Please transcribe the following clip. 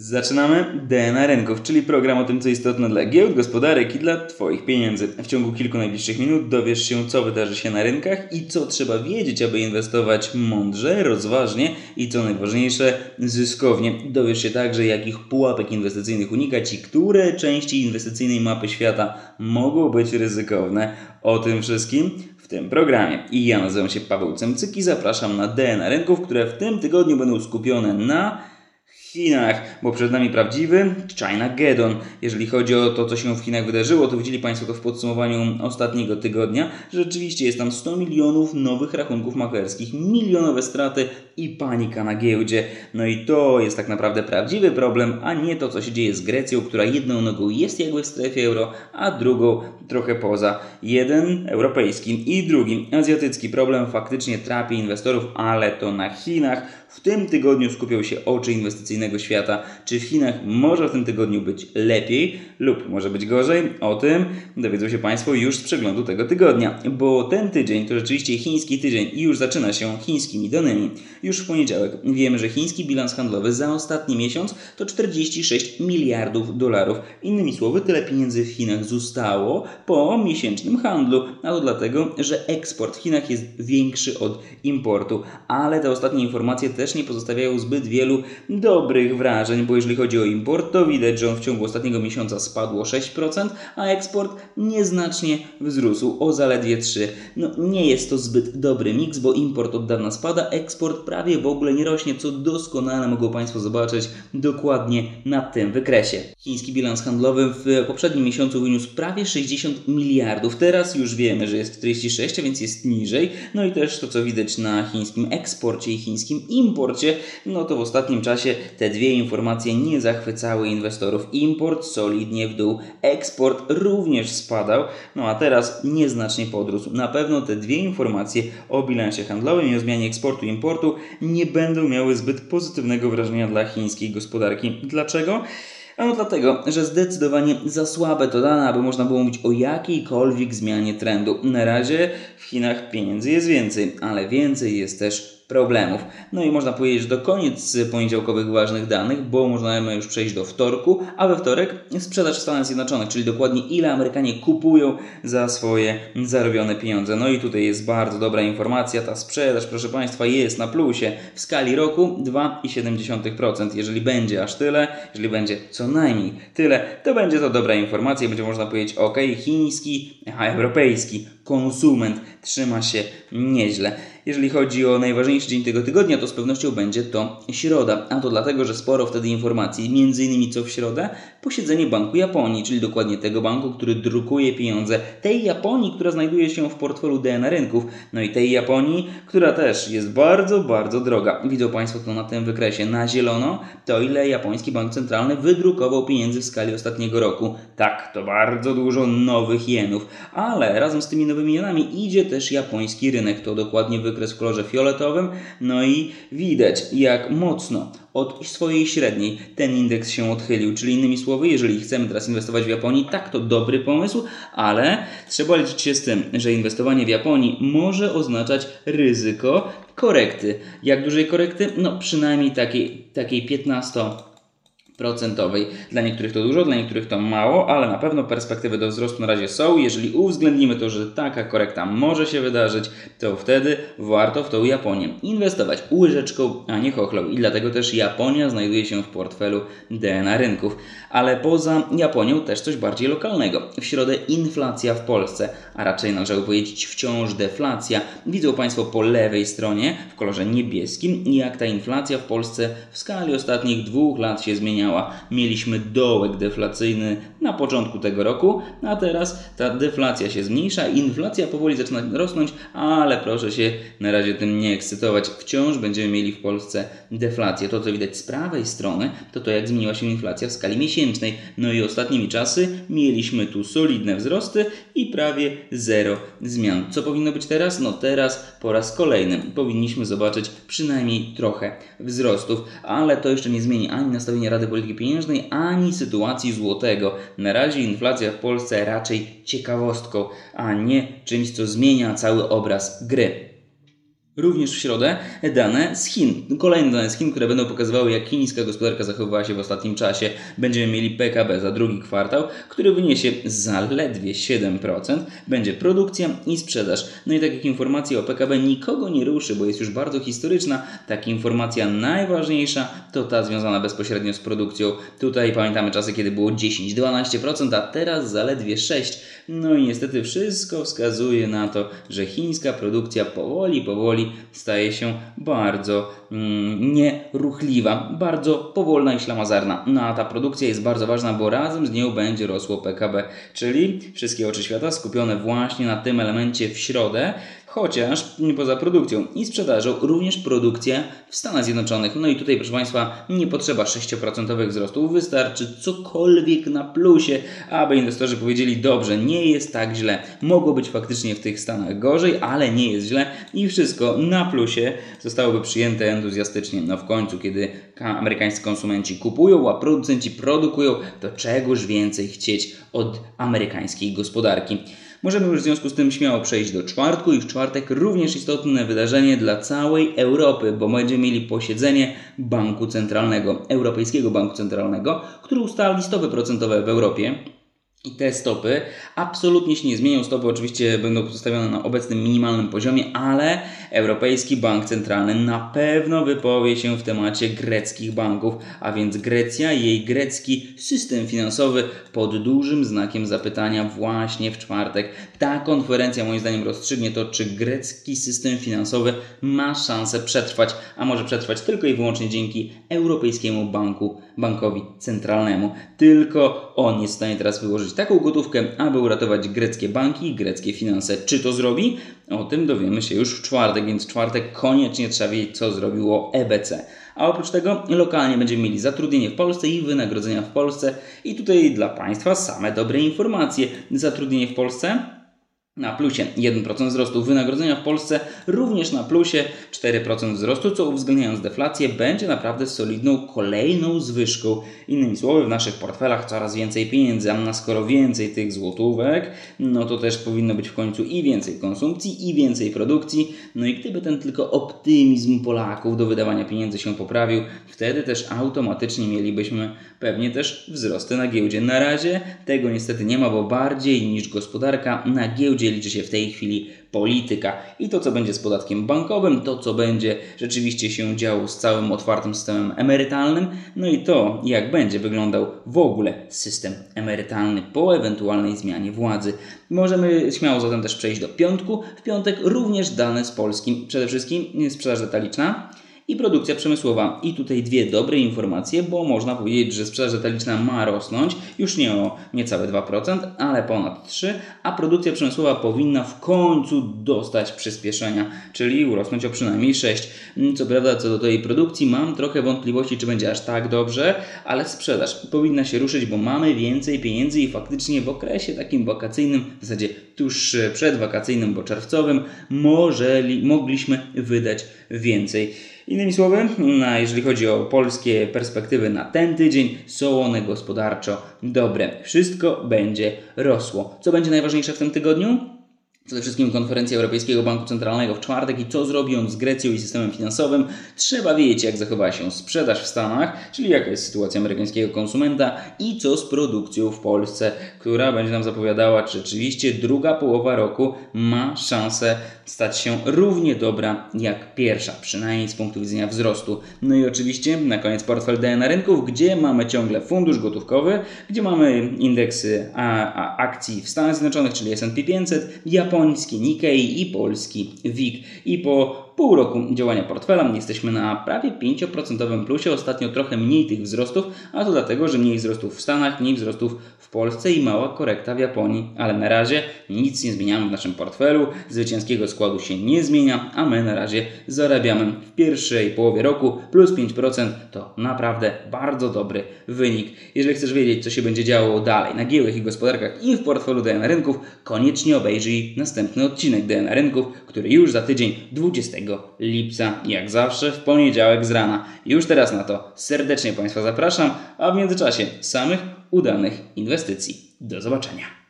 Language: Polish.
Zaczynamy DNA Rynków, czyli program o tym, co istotne dla giełd, gospodarek i dla Twoich pieniędzy. W ciągu kilku najbliższych minut dowiesz się, co wydarzy się na rynkach i co trzeba wiedzieć, aby inwestować mądrze, rozważnie i co najważniejsze, zyskownie. Dowiesz się także, jakich pułapek inwestycyjnych unikać i które części inwestycyjnej mapy świata mogą być ryzykowne. O tym wszystkim w tym programie. I ja nazywam się Paweł Cemcyk i zapraszam na DNA Rynków, które w tym tygodniu będą skupione na Chinach, bo przed nami prawdziwy China Geddon. Jeżeli chodzi o to, co się w Chinach wydarzyło, to widzieli Państwo to w podsumowaniu ostatniego tygodnia, rzeczywiście jest tam 100 milionów nowych rachunków maklerskich, milionowe straty i panika na giełdzie. No i to jest tak naprawdę prawdziwy problem, a nie to, co się dzieje z Grecją, która jedną nogą jest jakby w strefie euro, a drugą trochę poza. Jeden europejski i drugi azjatycki problem faktycznie trapi inwestorów, ale to na Chinach. W tym tygodniu skupią się oczy inwestycyjnego świata. Czy w Chinach może w tym tygodniu być lepiej lub może być gorzej? O tym dowiedzą się Państwo już z przeglądu tego tygodnia, bo ten tydzień to rzeczywiście chiński tydzień i już zaczyna się chińskimi danymi. Już w poniedziałek wiemy, że chiński bilans handlowy za ostatni miesiąc to 46 miliardów dolarów. Innymi słowy, tyle pieniędzy w Chinach zostało po miesięcznym handlu. A to dlatego, że eksport w Chinach jest większy od importu. Ale te ostatnie informacje też nie pozostawiają zbyt wielu dobrych wrażeń, bo jeżeli chodzi o import, to widać, że on w ciągu ostatniego miesiąca spadł o 6%, a eksport nieznacznie wzrósł o zaledwie 3%. No nie jest to zbyt dobry miks, bo import od dawna spada, eksport prawie w ogóle nie rośnie, co doskonale mogą Państwo zobaczyć dokładnie na tym wykresie. Chiński bilans handlowy w poprzednim miesiącu wyniósł prawie 60 miliardów. Teraz już wiemy, że jest 46, a więc jest niżej. No i też to, co widać na chińskim eksporcie i chińskim imporcie, no to w ostatnim czasie te dwie informacje nie zachwycały inwestorów. Import solidnie w dół, eksport również spadał, no a teraz nieznacznie podrósł. Na pewno te dwie informacje o bilansie handlowym i o zmianie eksportu i importu nie będą miały zbyt pozytywnego wrażenia dla chińskiej gospodarki. Dlaczego? Ano dlatego, że zdecydowanie za słabe to dane, aby można było mówić o jakiejkolwiek zmianie trendu. Na razie w Chinach pieniędzy jest więcej, ale więcej jest też problemów. No i można powiedzieć, że to koniec poniedziałkowych ważnych danych, bo możemy już przejść do wtorku, a we wtorek sprzedaż w Stanach Zjednoczonych, czyli dokładnie ile Amerykanie kupują za swoje zarobione pieniądze. No i tutaj jest bardzo dobra informacja, ta sprzedaż, proszę Państwa, jest na plusie w skali roku 2,7%. Jeżeli będzie aż tyle, jeżeli będzie co najmniej tyle, to będzie to dobra informacja i będzie można powiedzieć, ok, chiński, a europejski konsument trzyma się nieźle. Jeżeli chodzi o najważniejszy dzień tego tygodnia, to z pewnością będzie to środa. A to dlatego, że sporo wtedy informacji, innymi co w środę, posiedzenie Banku Japonii, czyli dokładnie tego banku, który drukuje pieniądze tej Japonii, która znajduje się w portfelu DNA rynków. No i tej Japonii, która też jest bardzo, bardzo droga. Widzą Państwo to na tym wykresie. Na zielono to ile japoński bank centralny wydrukował pieniędzy w skali ostatniego roku. Tak, to bardzo dużo nowych jenów, ale razem z tymi nowymi jenami idzie też japoński rynek. To dokładnie wykres w kolorze fioletowym. No i widać, jak mocno od swojej średniej ten indeks się odchylił. Czyli innymi słowy, jeżeli chcemy teraz inwestować w Japonii, tak to dobry pomysł, ale trzeba liczyć się z tym, że inwestowanie w Japonii może oznaczać ryzyko korekty. Jak dużej korekty? No przynajmniej takiej, takiej 15 procentowej. Dla niektórych to dużo, dla niektórych to mało, ale na pewno perspektywy do wzrostu na razie są. Jeżeli uwzględnimy to, że taka korekta może się wydarzyć, to wtedy warto w tą Japonię inwestować łyżeczką, a nie chochlą. I dlatego też Japonia znajduje się w portfelu DNA rynków. Ale poza Japonią też coś bardziej lokalnego. W środę inflacja w Polsce, a raczej należało powiedzieć wciąż deflacja. Widzą Państwo po lewej stronie w kolorze niebieskim, jak ta inflacja w Polsce w skali ostatnich dwóch lat się zmienia Mieliśmy dołek deflacyjny na początku tego roku, a teraz ta deflacja się zmniejsza, inflacja powoli zaczyna rosnąć, ale proszę się na razie tym nie ekscytować. Wciąż będziemy mieli w Polsce deflację. To, co widać z prawej strony, to to, jak zmieniła się inflacja w skali miesięcznej. No i ostatnimi czasy mieliśmy tu solidne wzrosty i prawie zero zmian. Co powinno być teraz? No teraz po raz kolejny powinniśmy zobaczyć przynajmniej trochę wzrostów, ale to jeszcze nie zmieni ani nastawienia Rady Polityki Pieniężnej, ani sytuacji złotego. Na razie inflacja w Polsce raczej ciekawostką, a nie czymś, co zmienia cały obraz gry. Również w środę dane z Chin. Kolejne dane z Chin, które będą pokazywały, jak chińska gospodarka zachowywała się w ostatnim czasie. Będziemy mieli PKB za drugi kwartał, który wyniesie zaledwie 7%. Będzie produkcja i sprzedaż. No i tak jak informacja o PKB nikogo nie ruszy, bo jest już bardzo historyczna, tak informacja najważniejsza to ta związana bezpośrednio z produkcją. Tutaj pamiętamy czasy, kiedy było 10-12%, a teraz zaledwie 6%. No i niestety wszystko wskazuje na to, że chińska produkcja powoli, powoli staje się bardzo mm, nieruchliwa, bardzo powolna i ślamazarna. No a ta produkcja jest bardzo ważna, bo razem z nią będzie rosło PKB, czyli wszystkie oczy świata skupione właśnie na tym elemencie w środę, chociaż poza produkcją i sprzedażą również produkcja w Stanach Zjednoczonych. No i tutaj, proszę Państwa, nie potrzeba 6% wzrostu, wystarczy cokolwiek na plusie, aby inwestorzy powiedzieli, dobrze, nie jest tak źle. Mogło być faktycznie w tych Stanach gorzej, ale nie jest źle i wszystko na plusie zostałoby przyjęte entuzjastycznie. No w końcu, kiedy amerykańscy konsumenci kupują, a producenci produkują, to czegoż więcej chcieć od amerykańskiej gospodarki. Możemy już w związku z tym śmiało przejść do czwartku i w czwartek również istotne wydarzenie dla całej Europy, bo będziemy mieli posiedzenie Banku Centralnego, Europejskiego Banku Centralnego, który ustali stopy procentowe w Europie. I te stopy absolutnie się nie zmienią. Stopy oczywiście będą pozostawione na obecnym minimalnym poziomie, ale Europejski Bank Centralny na pewno wypowie się w temacie greckich banków, a więc Grecja i jej grecki system finansowy pod dużym znakiem zapytania właśnie w czwartek. Ta konferencja moim zdaniem rozstrzygnie to, czy grecki system finansowy ma szansę przetrwać, a może przetrwać tylko i wyłącznie dzięki Europejskiemu Banku, Bankowi Centralnemu. Tylko on jest w stanie teraz wyłożyć taką gotówkę, aby uratować greckie banki i greckie finanse. Czy to zrobi? O tym dowiemy się już w czwartek, więc w czwartek koniecznie trzeba wiedzieć, co zrobiło EBC. A oprócz tego lokalnie będziemy mieli zatrudnienie w Polsce i wynagrodzenia w Polsce. I tutaj dla Państwa same dobre informacje. Zatrudnienie w Polsce na plusie 1% wzrostu wynagrodzenia w Polsce, również na plusie 4% wzrostu, co uwzględniając deflację będzie naprawdę solidną kolejną zwyżką. Innymi słowy, w naszych portfelach coraz więcej pieniędzy, a skoro więcej tych złotówek, no to też powinno być w końcu i więcej konsumpcji, i więcej produkcji. No i gdyby ten tylko optymizm Polaków do wydawania pieniędzy się poprawił, wtedy też automatycznie mielibyśmy pewnie też wzrosty na giełdzie. Na razie tego niestety nie ma, bo bardziej niż gospodarka na giełdzie liczy się w tej chwili polityka i to, co będzie z podatkiem bankowym, to, co będzie rzeczywiście się działo z całym otwartym systemem emerytalnym, no i to, jak będzie wyglądał w ogóle system emerytalny po ewentualnej zmianie władzy. Możemy śmiało zatem też przejść do piątku. W piątek również dane z Polski, przede wszystkim sprzedaż detaliczna i produkcja przemysłowa. I tutaj dwie dobre informacje, bo można powiedzieć, że sprzedaż detaliczna ma rosnąć już nie o niecałe 2%, ale ponad 3%, a produkcja przemysłowa powinna w końcu dostać przyspieszenia, czyli urosnąć o przynajmniej 6%. Co prawda, co do tej produkcji mam trochę wątpliwości, czy będzie aż tak dobrze, ale sprzedaż powinna się ruszyć, bo mamy więcej pieniędzy i faktycznie w okresie takim wakacyjnym, w zasadzie tuż przedwakacyjnym, bo czerwcowym, może, mogliśmy wydać więcej. Innymi słowy, no, jeżeli chodzi o polskie perspektywy na ten tydzień, są one gospodarczo dobre. Wszystko będzie rosło. Co będzie najważniejsze w tym tygodniu? Przede wszystkim konferencja Europejskiego Banku Centralnego w czwartek i co zrobi on z Grecją i systemem finansowym. Trzeba wiedzieć, jak zachowała się sprzedaż w Stanach, czyli jaka jest sytuacja amerykańskiego konsumenta i co z produkcją w Polsce, która będzie nam zapowiadała, czy rzeczywiście druga połowa roku ma szansę stać się równie dobra jak pierwsza, przynajmniej z punktu widzenia wzrostu. No i oczywiście na koniec portfel DNA rynków, gdzie mamy ciągle fundusz gotówkowy, gdzie mamy indeksy a, a akcji w Stanach Zjednoczonych, czyli S&P 500, japoński Nikkei i polski WIG. I po pół roku działania portfela jesteśmy na prawie 5% plusie, ostatnio trochę mniej tych wzrostów, a to dlatego, że mniej wzrostów w Stanach, mniej wzrostów w Polsce i mała korekta w Japonii, ale na razie nic nie zmieniamy w naszym portfelu, zwycięskiego składu się nie zmienia, a my na razie zarabiamy w pierwszej połowie roku. Plus 5%, to naprawdę bardzo dobry wynik. Jeżeli chcesz wiedzieć, co się będzie działo dalej na giełdach i gospodarkach i w portfelu DNA Rynków, koniecznie obejrzyj następny odcinek DNA Rynków, który już za tydzień 20 lipca, jak zawsze w poniedziałek z rana. Już teraz na to serdecznie Państwa zapraszam, a w międzyczasie samych udanych inwestycji. Do zobaczenia.